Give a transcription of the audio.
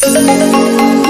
Música